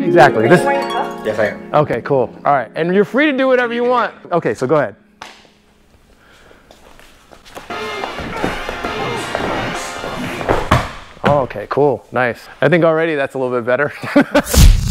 Exactly. This, Yes, I am. okay, cool. All right. And you're free to do whatever you want. Okay, so go ahead. Oh, okay, cool. Nice. I think already that's a little bit better.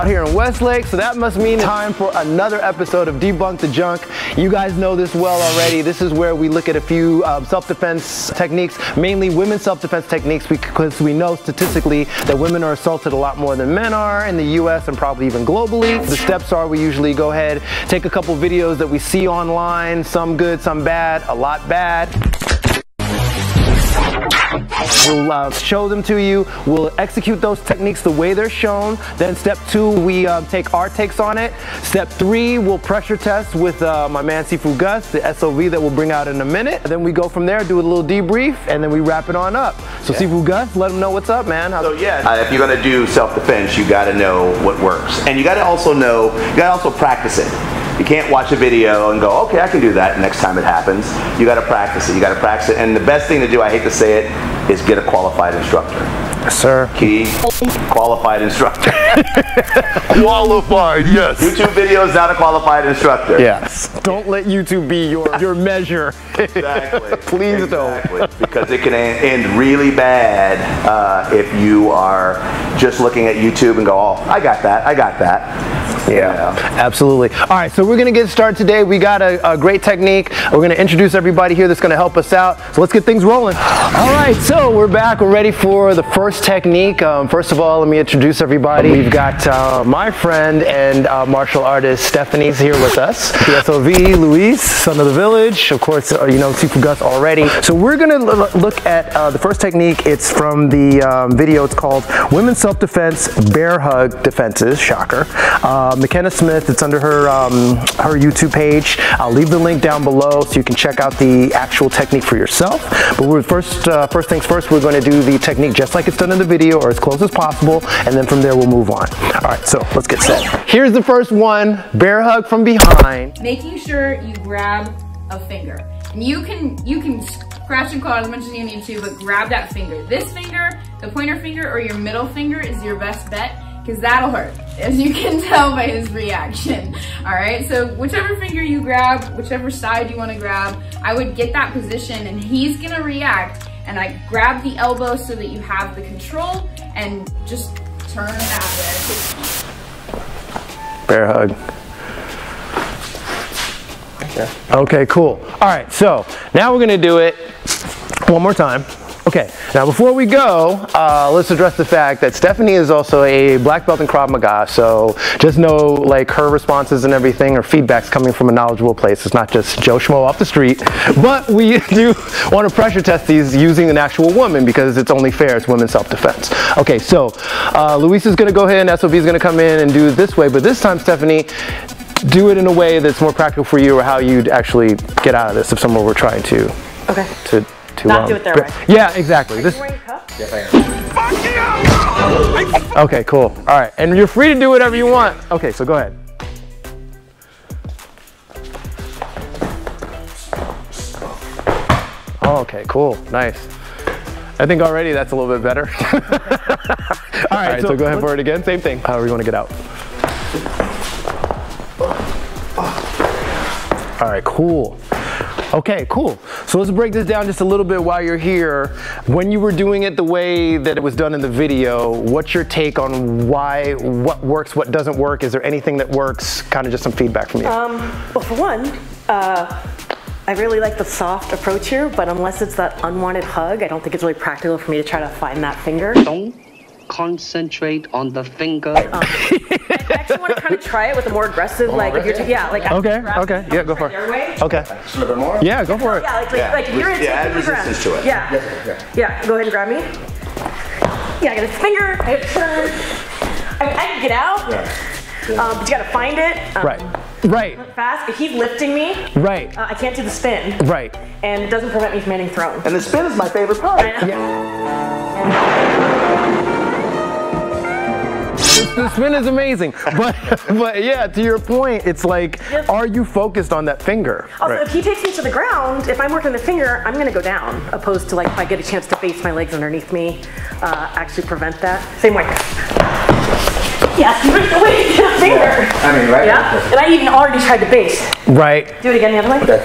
out here in Westlake, so that must mean time for another episode of Debunk the Junk. You guys know this well already. This is where we look at a few um, self-defense techniques, mainly women's self-defense techniques, because we know statistically that women are assaulted a lot more than men are in the US and probably even globally. The steps are we usually go ahead, take a couple videos that we see online, some good, some bad, a lot bad. We'll uh, show them to you. We'll execute those techniques the way they're shown. Then step two, we um, take our takes on it. Step three, we'll pressure test with uh, my man Sifu Gus, the SOV that we'll bring out in a minute. Then we go from there, do a little debrief, and then we wrap it on up. So Sifu Gus, let them know what's up, man. How's So yeah, uh, if you're gonna do self-defense, you gotta know what works, and you gotta also know, you gotta also practice it. You can't watch a video and go, okay, I can do that next time it happens. You gotta practice it. You gotta practice it, and the best thing to do, I hate to say it, is get a qualified instructor. sir? Key, qualified instructor. Qualified, yes. YouTube video is not a qualified instructor. Yes. Don't let YouTube be your, your measure. Exactly. Please don't. exactly. because it can end really bad uh, if you are just looking at YouTube and go, oh, I got that, I got that. Yeah, absolutely. All right, so we're gonna get started today. We got a, a great technique. We're gonna introduce everybody here that's gonna help us out. So let's get things rolling. All right, so we're back. We're ready for the first technique. Um, first of all, let me introduce everybody. We've got uh, my friend and uh, martial artist Stefanie's here with us. The SOV, Luis, son of the village. Of course, uh, you know Sifu Gus already. So we're gonna look at uh, the first technique. It's from the um, video. It's called Women's Self-Defense Bear Hug Defenses. Shocker. Uh, McKenna Smith. It's under her um, her YouTube page. I'll leave the link down below so you can check out the actual technique for yourself. But we're first uh, first things first. We're going to do the technique just like it's done in the video, or as close as possible, and then from there we'll move on. All right. So let's get set. Here's the first one. Bear hug from behind. making sure you grab a finger. And you can you can scratch and claw as much as you need to, but grab that finger. This finger, the pointer finger or your middle finger is your best bet because that'll hurt, as you can tell by his reaction. All right, so whichever finger you grab, whichever side you want to grab, I would get that position and he's gonna react and I grab the elbow so that you have the control and just turn that way. Bear hug. Okay, cool. All right, so now we're gonna do it one more time. Okay, now before we go, uh, let's address the fact that Stefanie is also a black belt in Krav Maga, so just know like her responses and everything or feedback's coming from a knowledgeable place. It's not just Joe Schmo off the street, but we do want to pressure test these using an actual woman because it's only fair, it's women's self-defense. Okay, so uh, Luis is gonna go ahead and SOV is gonna come in and do it this way, but this time, Stefanie, do it in a way that's more practical for you or how you'd actually get out of this if someone were trying to Okay. to to Not do it their br- way. Yeah, exactly. This Wearing cuffs? Yes, I am. Okay, cool. All right. And you're free to do whatever you want. Okay, so go ahead. Oh, okay, cool. Nice. I think already that's a little bit better. All right, so, go ahead for it again. Same thing. However you want to get out. All right, cool. Okay, cool. So let's break this down just a little bit while you're here. When you were doing it the way that it was done in the video, what's your take on why, what works, what doesn't work? Is there anything that works? Kind of just some feedback from you. Um, well, for one, uh, I really like the soft approach here, but unless it's that unwanted hug, I don't think it's really practical for me to try to find that finger. Don't concentrate on the finger. I actually want to kind of try it with a more aggressive, like if you're, t- yeah, like Okay, okay, yeah, go for it. okay. Just a little bit more? Yeah, go for it. Yeah, like, like, like if you're yeah, add taking the ground. resistance to it. Yeah. yeah, go ahead and grab me. Yeah, I got a finger. I hit turn. I, mean, I can get out, um, but you got to find it. Um, Right, right, Fast. If he's lifting me, right, uh, I can't do the spin, right. and it doesn't prevent me from getting thrown. And the spin is my favorite part. I know. The spin is amazing. But but yeah, to your point, it's like, Yes. are you focused on that finger? Also, if he takes me to the ground, if I'm working the finger, I'm gonna go down, opposed to like if I get a chance to base my legs underneath me, uh, actually prevent that. Same way. Yeah, you the way to the finger. I mean, right? Yeah, and I even already tried to base. Right. Do it again the other way. Okay.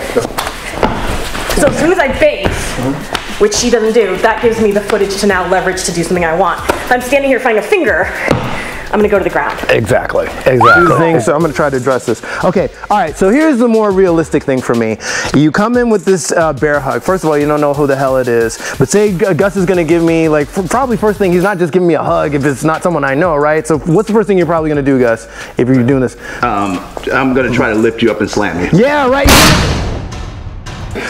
So as soon as I base, which she doesn't do, that gives me the footage to now leverage to do something I want. If I'm standing here finding a finger, I'm gonna go to the ground. Exactly. Exactly. Things, so I'm going to try to address this. Okay. All right. So here's the more realistic thing for me. You come in with this uh, bear hug. First of all, you don't know who the hell it is. But say Gus is going to give me like probably first thing he's not just giving me a hug if it's not someone I know, right? So what's the first thing you're probably going to do, Gus, if you're doing this? Um, I'm gonna try to lift you up and slam you. Yeah. Right.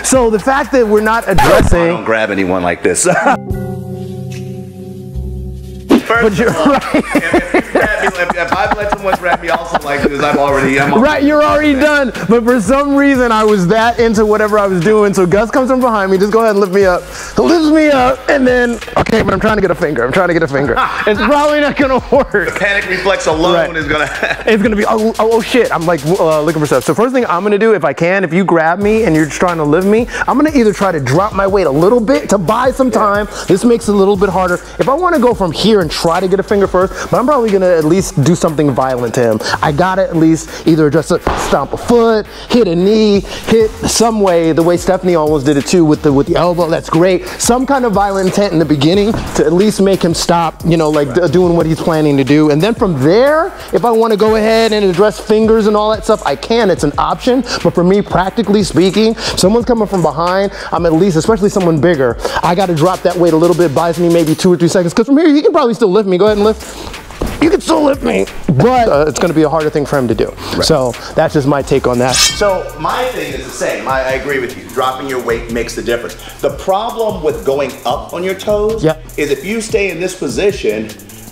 So the fact that we're not addressing. I addressing. don't grab anyone like this. But you're right. if, grab me, if, if I've let someone grab me also like this, I'm already, I'm Right, you're already done. But for some reason, I was that into whatever I was doing. So Gus comes from behind me. Just go ahead and lift me up. Lifts me up, and then okay, but I'm trying to get a finger. I'm trying to get a finger. it's probably not gonna work. The panic reflex alone Right. is gonna. It's gonna be oh, oh, oh shit. I'm like uh, looking for stuff. So first thing I'm gonna do, if I can, if you grab me and you're just trying to lift me, I'm gonna either try to drop my weight a little bit to buy some time. This makes it a little bit harder. If I want to go from here and try to get a finger first, but I'm probably gonna at least do something violent to him. I gotta at least either just uh, stomp a foot, hit a knee, hit some way the way Stefanie almost did it too with the with the elbow. That's great. Some kind of violent intent in the beginning to at least make him stop. You know, like d- doing what he's planning to do, and then from there, if I want to go ahead and address fingers and all that stuff, I can. It's an option. But for me, practically speaking, someone's coming from behind. I'm at least, especially someone bigger. I got to drop that weight a little bit. Buys me maybe two or three seconds. Because from here, he can probably still lift me. Go ahead and lift. You can still lift me, but uh, it's going to be a harder thing for him to do. So that's just my take on that. So my thing is the same. I, I agree with you. Dropping your weight makes the difference. The problem with going up on your toes Yep. is if you stay in this position,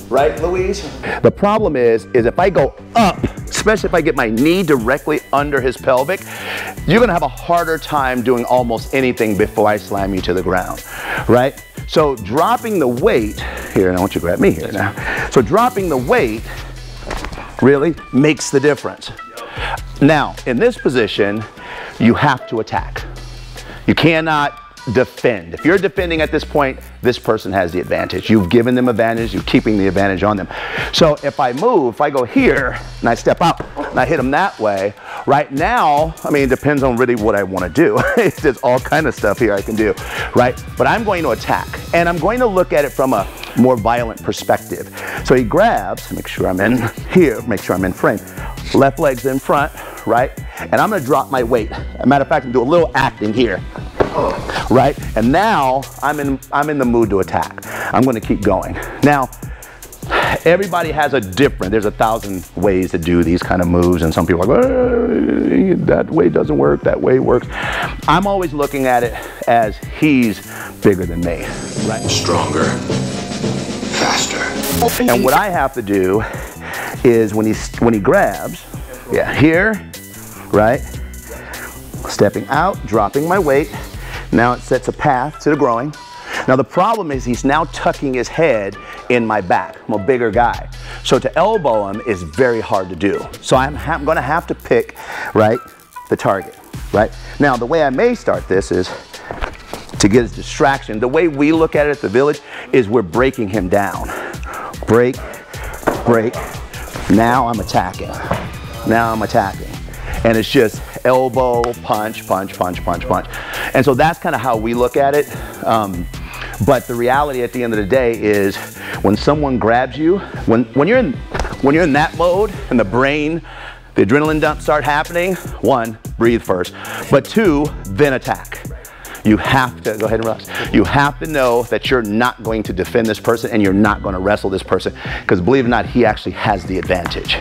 right, Luis? The problem is, is if I go up, especially if I get my knee directly under his pelvic, you're gonna have a harder time doing almost anything before I slam you to the ground, right? So dropping the weight here, and I want you to grab me here now. So dropping the weight really makes the difference. Now, in this position, you have to attack. You cannot defend. If you're defending at this point, this person has the advantage. You've given them advantage, you're keeping the advantage on them. So if I move, if I go here and I step up and I hit them that way, right now, I mean, it depends on really what I want to do. There's all kind of stuff here I can do, right? But I'm going to attack and I'm going to look at it from a more violent perspective. So he grabs, make sure I'm in here, make sure I'm in frame. Left leg's in front, right? And I'm gonna drop my weight. Matter of fact, I'm going to do a little acting here. Right? And now I'm in I'm in the mood to attack. I'm gonna keep going. Now, everybody has a different, there's a thousand ways to do these kind of moves, and some people are like, "Eh, that way doesn't work, that way works. I'm always looking at it as he's bigger than me, right? Stronger. Faster. And what I have to do is when he when he grabs, yeah, here, right? Stepping out, dropping my weight. Now it sets a path to the growing. Now the problem is he's now tucking his head in my back. I'm a bigger guy. So to elbow him is very hard to do. So I'm, I'm gonna have to pick, right, the target, right? Now the way I may start this is to get his distraction. The way we look at it at the village is we're breaking him down. Break, break. Now I'm attacking. Now I'm attacking. And it's just elbow, punch, punch, punch, punch, punch. And so that's kind of how we look at it. Um, but the reality at the end of the day is when someone grabs you, when, when, you're in, when you're in that mode and the brain, the adrenaline dumps start happening, one, breathe first. But two, then attack. You have to go ahead and relax. You have to know that you're not going to defend this person and you're not going to wrestle this person because believe it or not, he actually has the advantage,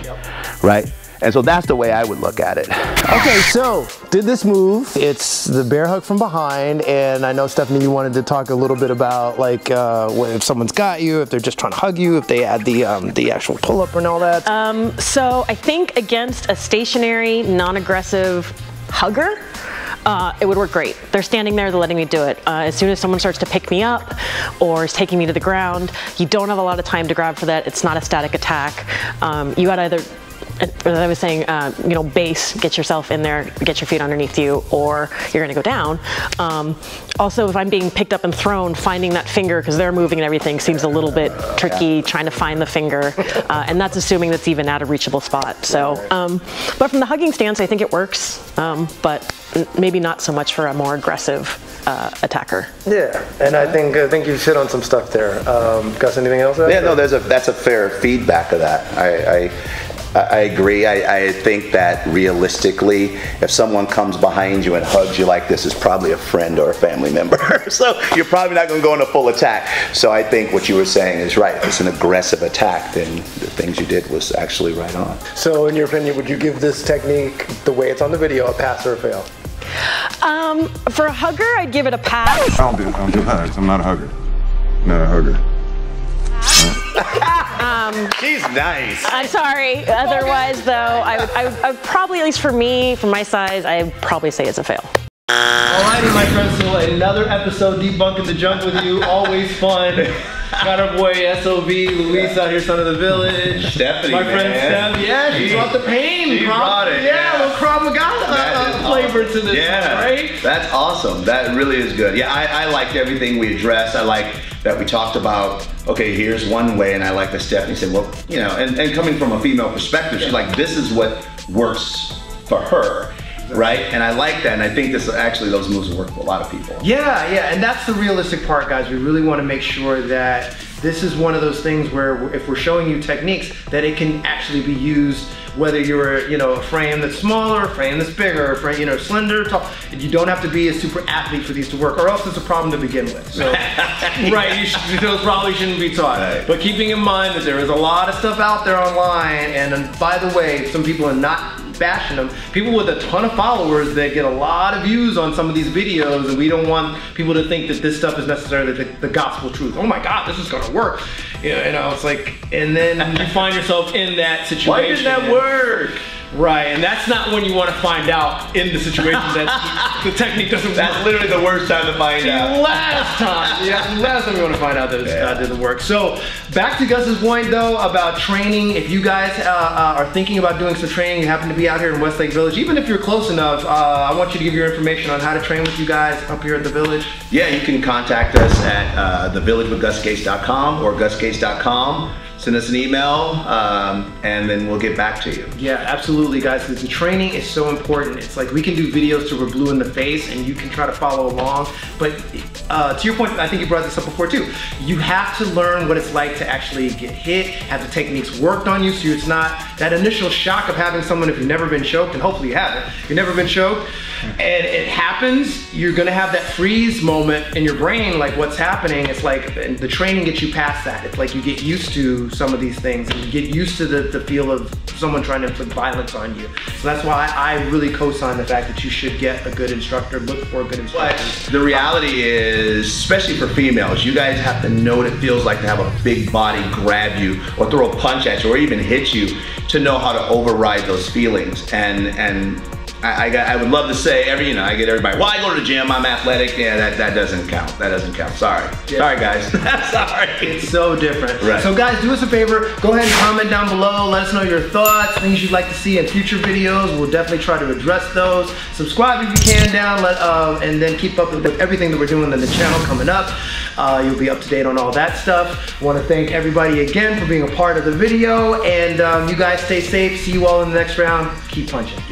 right? And so that's the way I would look at it. Okay, so did this move. It's the bear hug from behind, and I know Stefanie, you wanted to talk a little bit about like uh, when- if someone's got you, if they're just trying to hug you, if they add the um, the actual pull up and all that. Um, So I think against a stationary, non-aggressive hugger, uh, it would work great. They're standing there, they're letting me do it. Uh, as soon as someone starts to pick me up or is taking me to the ground, you don't have a lot of time to grab for that. It's not a static attack. Um, you got to either as I was saying, uh, you know, base, get yourself in there, get your feet underneath you, or you're gonna go down. Um, also, if I'm being picked up and thrown, finding that finger, because they're moving and everything, seems a little bit tricky, trying to find the finger, uh, and that's assuming that's even at a reachable spot. So, um, but from the hugging stance, I think it works, um, but maybe not so much for a more aggressive uh, attacker. Yeah, and I think I think you hit on some stuff there. Um, Gus, anything else? Yeah, no, there's a that's a fair feedback of that. I, I I agree. I, I, think that realistically, if someone comes behind you and hugs you like this, is probably a friend or a family member. so you're probably not going to go into full attack. So I think what you were saying is right. If it's an aggressive attack, then the things you did was actually right on. So, in your opinion, would you give this technique, the way it's on the video, a pass or a fail? Um, for a hugger, I'd give it a pass. I don't do, I don't do hugs. I'm not a hugger. I'm not a hugger. Um, She's nice. I'm sorry. Otherwise, though, I would, I, would, I would probably, at least for me, for my size, I would probably say it's a fail. Alrighty, my friends, so another episode debunking the junk with you. Always fun. Got our boy SOV, Luis out here, son of the village. Stefanie, my friend man. Steph. Yeah, she, brought the pain. She brought it. Yeah, yeah. Krav Maga uh, flavor awesome. to this yeah, one, right? That's awesome. That really is good. Yeah, I, I liked everything we addressed. I like that we talked about, okay, here's one way, and I like that Stefanie said, well, you know, and, and coming from a female perspective, she's like, this is what works for her right? And I like that, and I think this actually those moves will work for a lot of people. Yeah, yeah, and that's the realistic part, guys. We really want to make sure that this is one of those things where if we're showing you techniques, that it can actually be used whether you're you know a frame that's smaller, a frame that's bigger, a frame you know slender, tall. You don't have to be a super athlete for these to work, or else it's a problem to begin with. So, right, you should, those probably shouldn't be taught. Right. But keeping in mind that there is a lot of stuff out there online, and um, by the way, some people are not bashing them. People with a ton of followers that get a lot of views on some of these videos, and we don't want people to think that this stuff is necessarily the, the gospel truth. Oh my God, this is gonna work. You know, it's like, and then you find yourself in that situation. Why did that work? Right, and that's not when you want to find out in the situation that the technique doesn't that's work. literally the worst time to find out. Last time, yeah, last time you want to find out that it yeah. uh, didn't work. So back to Gus's point though about training. If you guys uh, uh, are thinking about doing some training, you happen to be out here in Westlake Village, even if you're close enough, uh, I want you to give your information on how to train with you guys up here at the village. Yeah, you can contact us at uh, thevillagewithgusgates.com or gusgates.com send us an email, um, and then we'll get back to you. Yeah, absolutely, guys. Because the training is so important. It's like we can do videos till we're blue in the face, and you can try to follow along. But uh, to your point, I think you brought this up before too. You have to learn what it's like to actually get hit, have the techniques worked on you, so it's not that initial shock of having someone if you've never been choked, and hopefully you haven't. You've never been choked, and it happens. You're gonna have that freeze moment in your brain, like what's happening. It's like the training gets you past that. It's like you get used to some of these things and you get used to the, the feel of someone trying to inflict violence on you. So that's why I, I really co-sign the fact that you should get a good instructor, look for a good instructor. But the reality is, especially for females, you guys have to know what it feels like to have a big body grab you or throw a punch at you or even hit you to know how to override those feelings. And, and I, I, I, would love to say every, you know, I get everybody, well, I go to the gym, I'm athletic. Yeah, that, that doesn't count. That doesn't count. Sorry. Yeah. Sorry, guys. Sorry. It's so different. Right. So, guys, do us a favor. Go ahead and comment down below. Let us know your thoughts, things you'd like to see in future videos. We'll definitely try to address those. Subscribe if you can down, let, uh, and then keep up with everything that we're doing in the channel coming up. Uh, you'll be up to date on all that stuff. want to thank everybody again for being a part of the video, and um, you guys stay safe. See you all in the next round. Keep punching.